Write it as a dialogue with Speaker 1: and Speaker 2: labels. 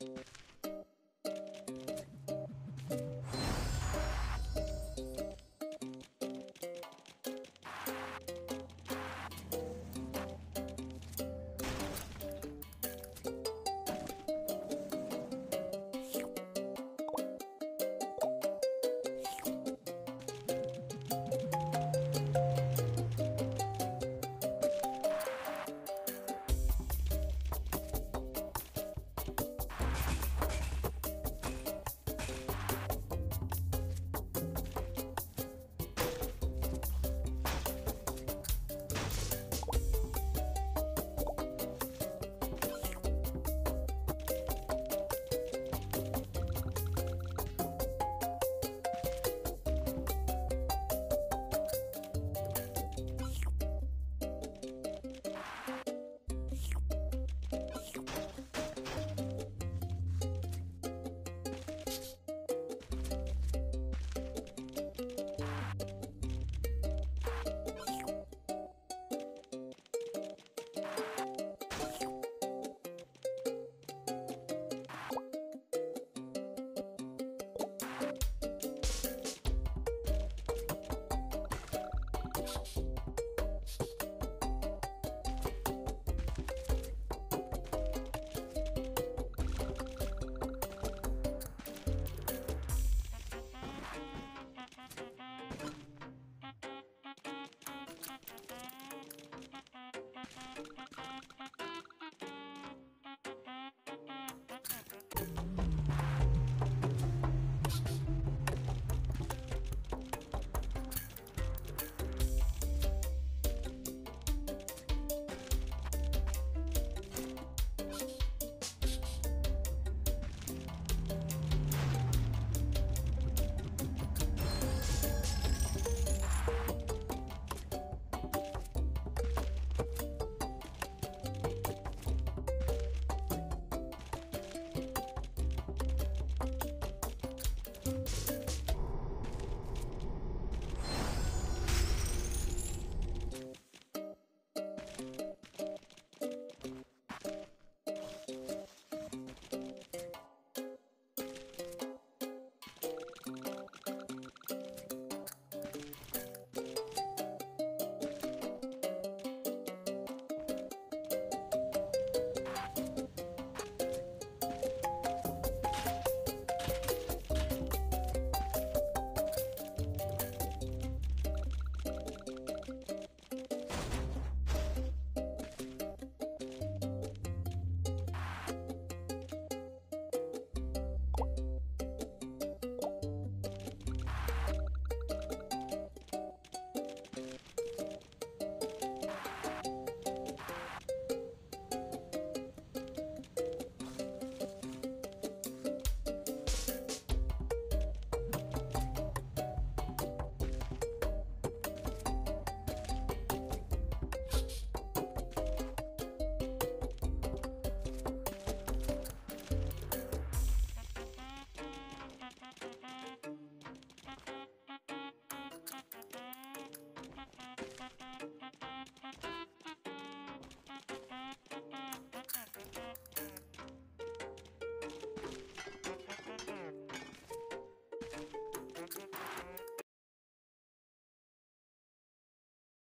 Speaker 1: you